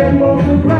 get more surprised.